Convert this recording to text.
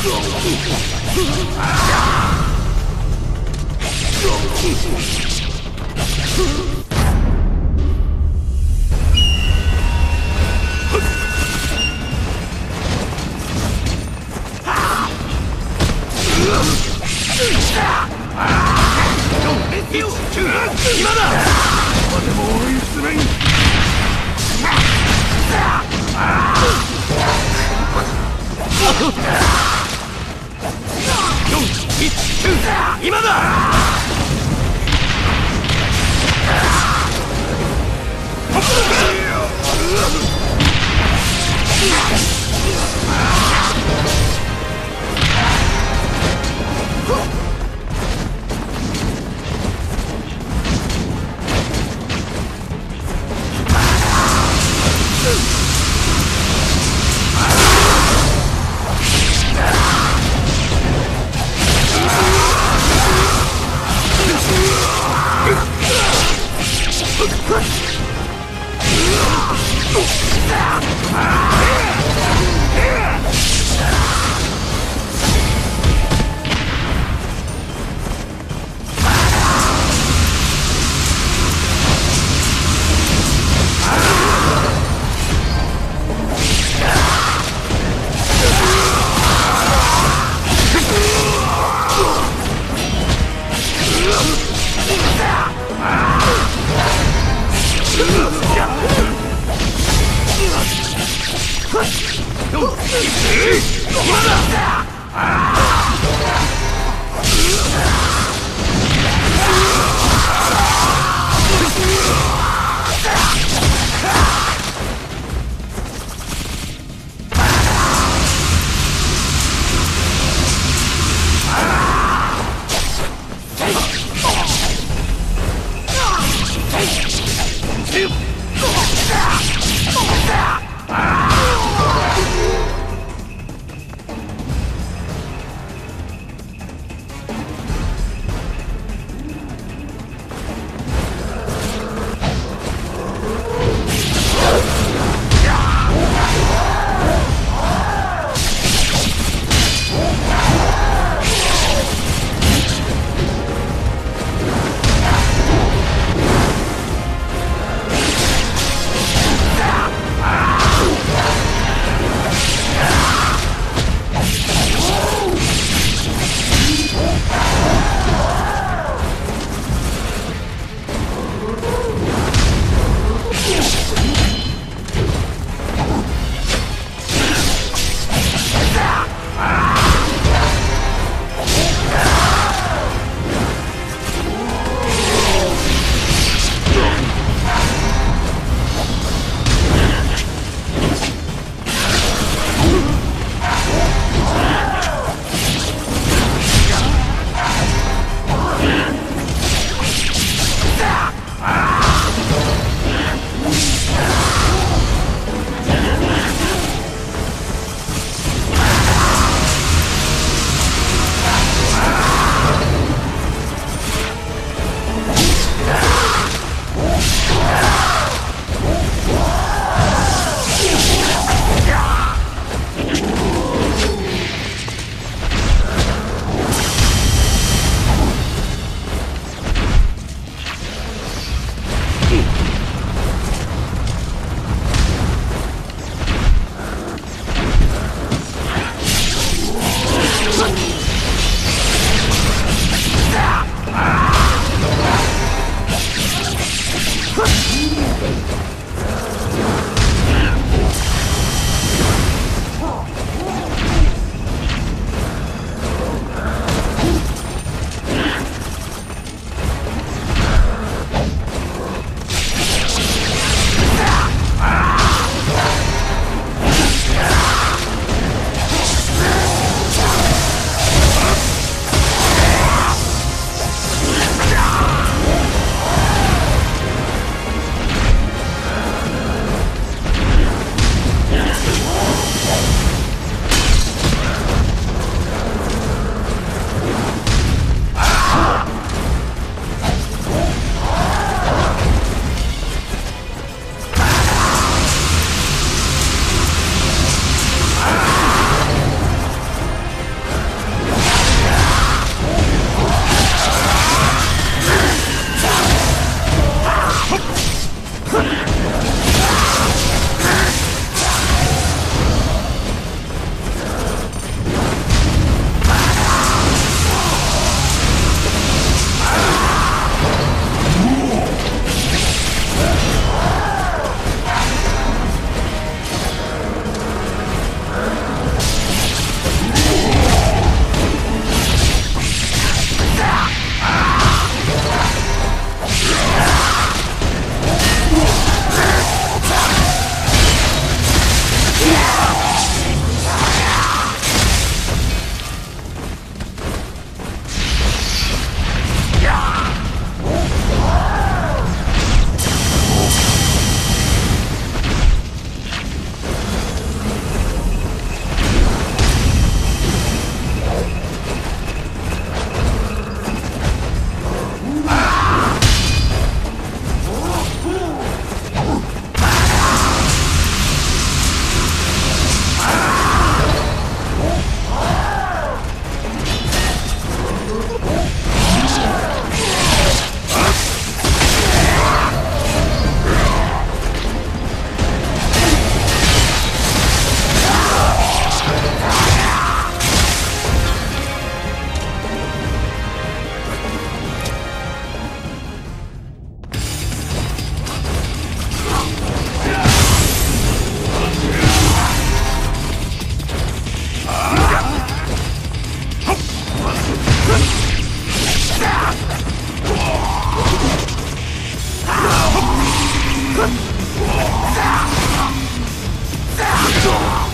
今だでも追い詰めん今だ！今だ Ah!